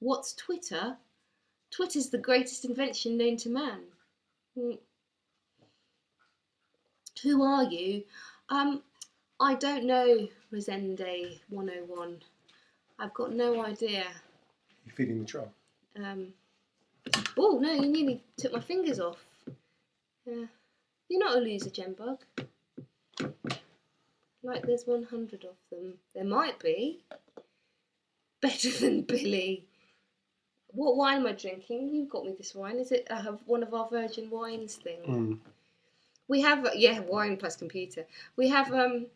What's Twitter? Twitter's the greatest invention known to man. Mm. Who are you? Um, I don't know, Resende 101. I've got no idea. You're feeding the troll. Um, oh no, you nearly took my fingers off. Yeah. You're not a loser, Gembug. Like there's 100 of them. There might be. Better than Billy. What wine am I drinking? You got me this wine. Is it uh, one of our virgin wines thing? Mm. We have yeah, wine plus computer. We have um,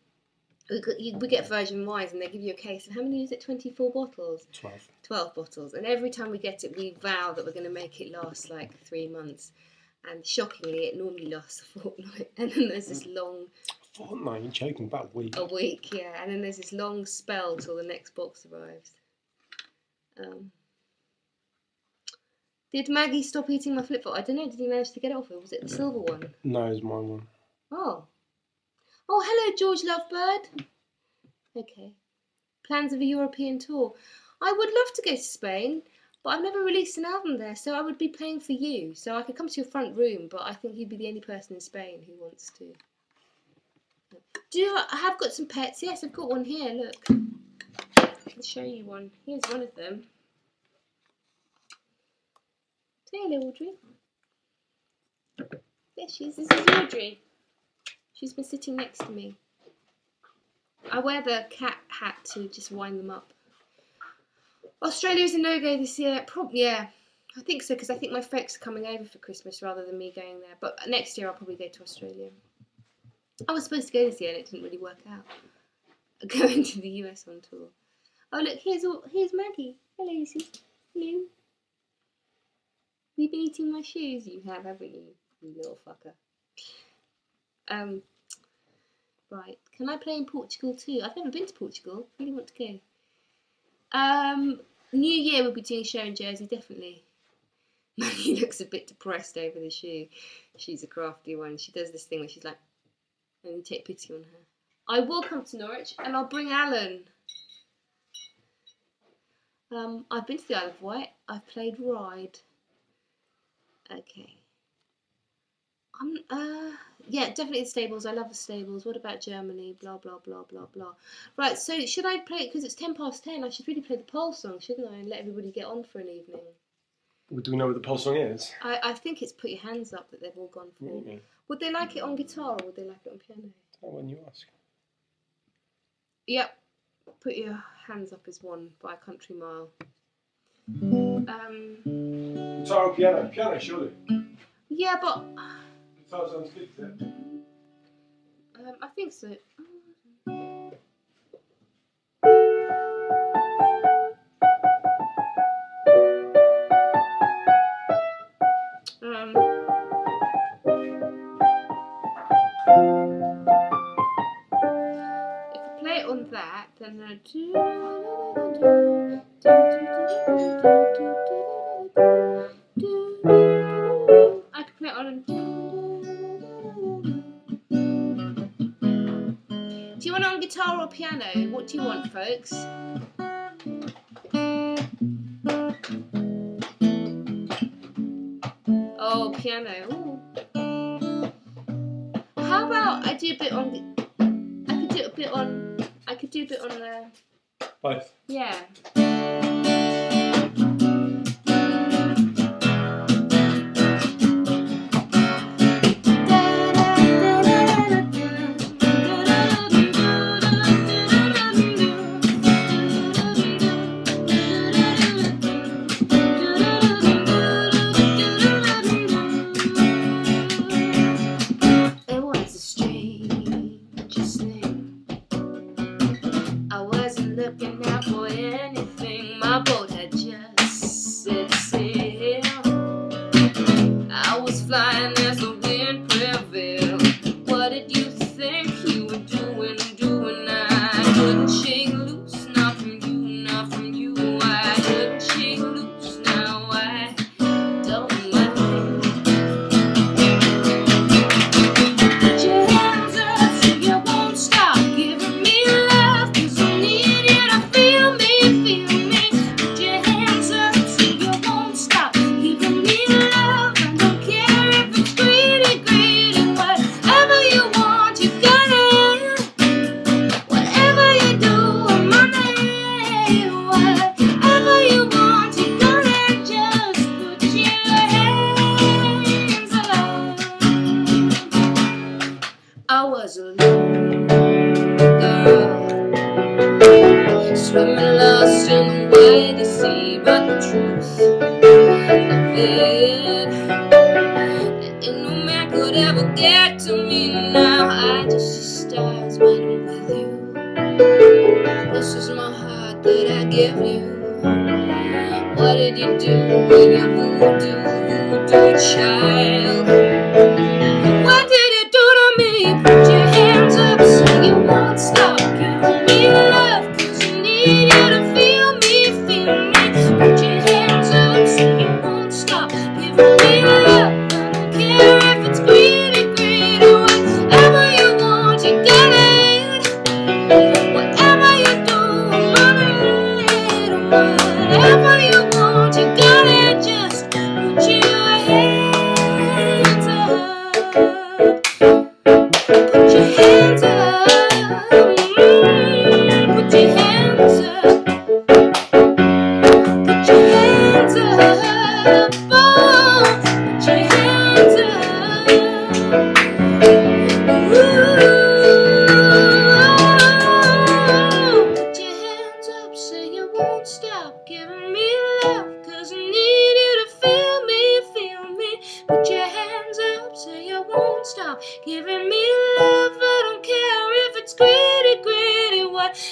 we, we get virgin wines and they give you a case. And how many is it? Twenty four bottles. 12. 12 bottles and every time we get it we vow that we're going to make it last like three months and shockingly it normally lasts a fortnight and then there's this long Fortnight, you're joking about a week. a week yeah and then there's this long spell till the next box arrives um, did maggie stop eating my flip flop i don't know did he manage to get it off or was it the silver one? No, it's my one. Oh. Oh, hello, George Lovebird. Okay. Plans of a European tour. I would love to go to Spain, but I've never released an album there, so I would be playing for you. So I could come to your front room, but I think you'd be the only person in Spain who wants to. Do you, I have got some pets? Yes, I've got one here. Look. I can show you one. Here's one of them. Hello, Audrey. There she is. This is Audrey. She's been sitting next to me. I wear the cat hat to just wind them up. Australia is a no go this year. Prob- yeah, I think so because I think my folks are coming over for Christmas rather than me going there. But next year I'll probably go to Australia. I was supposed to go this year and it didn't really work out. Going to the US on tour. Oh look, here's all, here's Maggie. Hello, Lucy. Hello. You've been eating my shoes. You have, haven't you? You little fucker. Um. Right. Can I play in Portugal too? I've never been to Portugal. Really want to go. Um. New Year we'll be doing a show in Jersey, definitely. Maggie looks a bit depressed over the shoe. She's a crafty one. She does this thing where she's like, and take pity on her. I will come to Norwich and I'll bring Alan. Um, I've been to the Isle of Wight. I've played Ryde. Okay. Um, uh, yeah, definitely the stables. I love the stables. What about Germany? Blah blah blah blah blah. Right. So should I play it? because it's ten past ten? I should really play the pole song, shouldn't I? And let everybody get on for an evening. Well, Do we know what the pole song is? I, I think it's put your hands up that they've all gone for. Really? Would they like it on guitar or would they like it on piano? Oh, when you ask. Yep. Put your hands up as one by country mile. Um. Guitar or piano? Piano, surely. Yeah, but Guitar sounds good, does it? um, I think so. Um. If I play it on that, then I guitar or piano? What do you want, folks? Oh, piano. Ooh. How about I do a bit on? I could do a bit on. I could do a bit on the. Both. Yeah. Couldn't way to see, but the truth it. That no man could ever get to me now. I just stars when I'm with you. This is my heart that I give you. What did you do with your voodoo, voodoo child?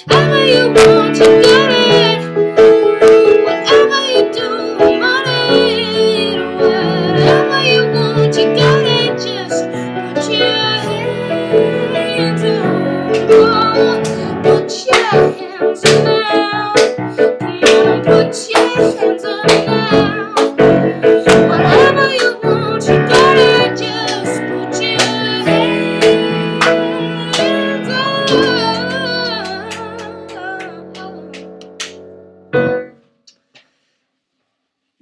Whatever you want, to got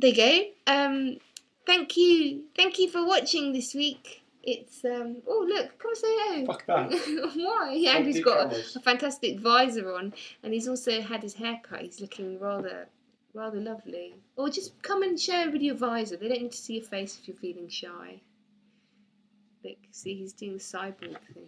There you go. Um, thank you, thank you for watching this week. It's um. Oh look, come say hello. Fuck that. Why? Yeah, and he's got a, a fantastic visor on, and he's also had his hair cut. He's looking rather, rather lovely. Or just come and show with your visor. They don't need to see your face if you're feeling shy. Look, see, he's doing the cyborg thing.